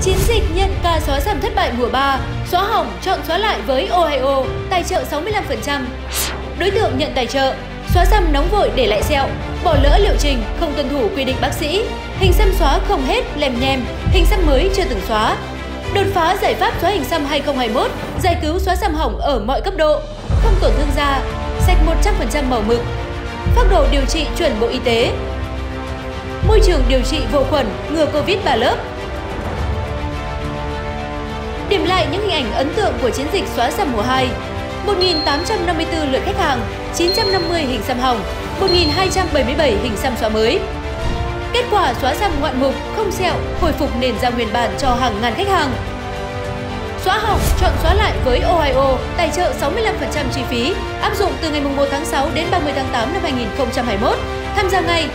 Chiến dịch nhận ca xóa giảm thất bại mùa 3, xóa hỏng chọn xóa lại với Ohio, tài trợ 65%. Đối tượng nhận tài trợ, xóa xăm nóng vội để lại sẹo, bỏ lỡ liệu trình, không tuân thủ quy định bác sĩ, hình xăm xóa không hết, lem nhem, hình xăm mới chưa từng xóa. Đột phá giải pháp xóa hình xăm 2021, giải cứu xóa xăm hỏng ở mọi cấp độ, không tổn thương da, sạch 100% màu mực. Phác đồ điều trị chuẩn Bộ Y tế. Môi trường điều trị vô khuẩn, ngừa Covid 3 lớp, lại những hình ảnh ấn tượng của chiến dịch xóa sầm mùa 2. 1.854 lượt khách hàng, 950 hình xăm hỏng, 1.277 hình xăm xóa mới. Kết quả xóa xăm ngoạn mục, không sẹo, hồi phục nền da nguyên bản cho hàng ngàn khách hàng. Xóa hỏng, chọn xóa lại với Ohio, tài trợ 65% chi phí, áp dụng từ ngày 1 tháng 6 đến 30 tháng 8 năm 2021. Tham gia ngay